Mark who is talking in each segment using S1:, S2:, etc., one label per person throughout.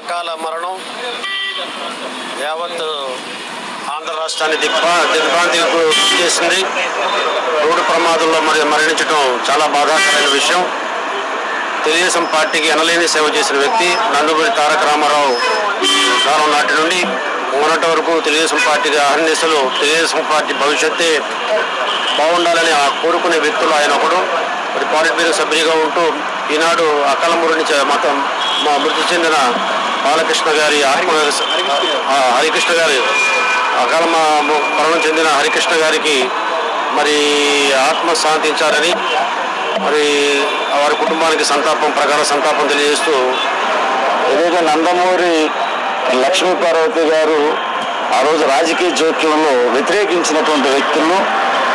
S1: అకాల మరణం యావత్ ఆంధ్ర రాష్ట్రాన్ని దిగ్భా దిగ్భ్రాంతి చేసింది. రోడ్డు ప్రమాదంలో మరి మరణించడం చాలా బాధాకరమైన విషయం. తెలుగుదేశం పార్టీకి ఎనలేని సేవ చేసిన వ్యక్తి నందమూరి తారక రామారావు కాలం నాటి నుండి మొన్నటి వరకు తెలుగుదేశం పార్టీకి అహర్నిశలు తెలుగుదేశం పార్టీ భవిష్యత్తే బాగుండాలని ఆ కోరుకునే వ్యక్తులు ఆయన ఒకడు. మరి పాలిట్ బ్యూరో సభ్యునిగా ఉంటూ ఈనాడు అకాల మృతి మతం మా మృతి చెందిన బాలకృష్ణ గారి ఆత్మ హరికృష్ణ గారి అకాల మరణం చెందిన హరికృష్ణ గారికి మరి ఆత్మ శాంతించాలని మరి వారి కుటుంబానికి సంతాపం ప్రగాఢ సంతాపం తెలియజేస్తూ
S2: ఏదైతే నందమూరి లక్ష్మీ పార్వతి గారు ఆ రోజు రాజకీయ జోక్యంలో వ్యతిరేకించినటువంటి వ్యక్తులను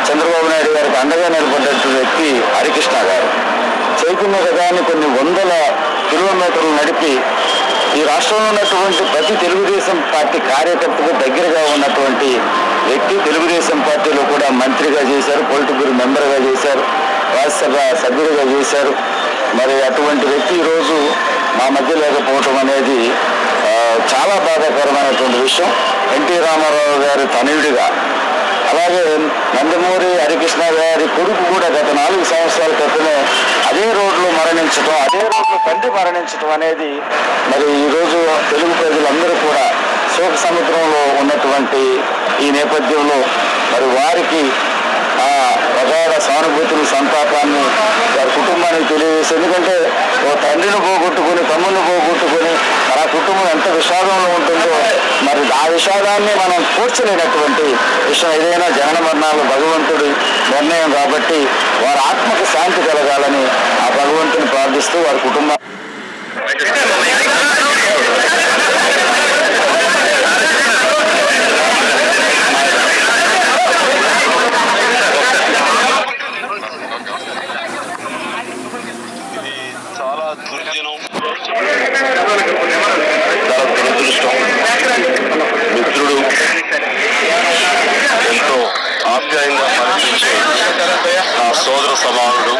S2: చంద్రబాబు నాయుడు గారికి అండగా నిలబడినటువంటి వ్యక్తి హరికృష్ణ గారు. చైతన్య రథాన్ని కొన్ని వందల కిలోమీటర్లు నడిపి ఈ రాష్ట్రంలో ఉన్నటువంటి ప్రతి తెలుగుదేశం పార్టీ కార్యకర్తకు దగ్గరగా ఉన్నటువంటి వ్యక్తి తెలుగుదేశం పార్టీలో కూడా మంత్రిగా చేశారు పొలిటికల్ మెంబర్గా చేశారు రాజ్యసభ సభ్యుడిగా చేశారు. మరి అటువంటి వ్యక్తి ఈరోజు మా మధ్య లేకపోవటం అనేది చాలా బాధాకరమైనటువంటి విషయం. ఎన్టీ రామారావు గారి తనయుడిగా అలాగే నందమూరి హరికృష్ణ గారి కొడుకు కూడా గత నాలుగు సంవత్సరాల క్రితమే అదే రోడ్లో మరణించడం అదే రోడ్లో తండ్రి మరణించడం అనేది మరి ఈరోజు తెలుగు ప్రజలందరూ కూడా శోక సముద్రంలో ఉన్నటువంటి ఈ నేపథ్యంలో మరి వారికి ఆ ప్రగాఢ సానుభూతిని సంతాపాన్ని వారి కుటుంబానికి తెలియజేసి ఎందుకంటే ఓ తండ్రిని పోగొట్టుకుని తమ్ముడిని పోగొట్టుకుని మన కుటుంబం ఎంత విషాదంలో ఆ విషాదాన్ని మనం కూర్చలేనటువంటి విషయం ఏదైనా జనన మరణాలు భగవంతుడి నిర్ణయం కాబట్టి వారి ఆత్మకు శాంతి కలగాలని ఆ భగవంతుని ప్రార్థిస్తూ వారి కుటుంబం
S1: సోదర సమానుడు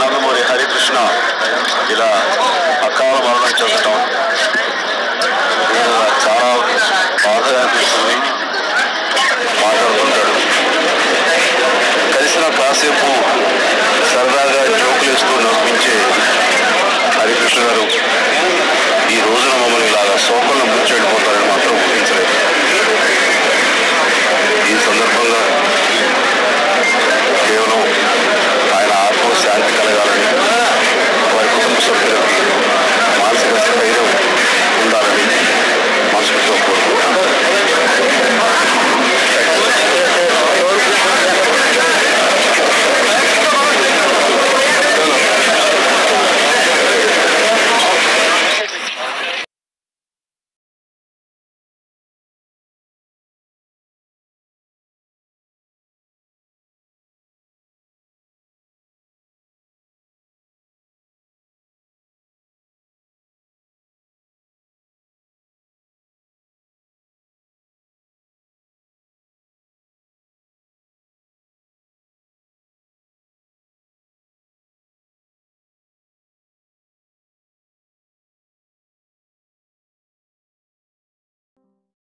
S1: నందమూరి హరికృష్ణ. ఇలా అకాల మరణం చెందటం చాలా బాధగా అనిపిస్తుంది. మాట్లాడుతుంటాడు కలిసిన కాసేపు సరదాగా జోకులు వేస్తూ నవ్వించే హరికృష్ణ గారు ఈ రోజున మమ్మల్ని ఇలాగా శోకంలో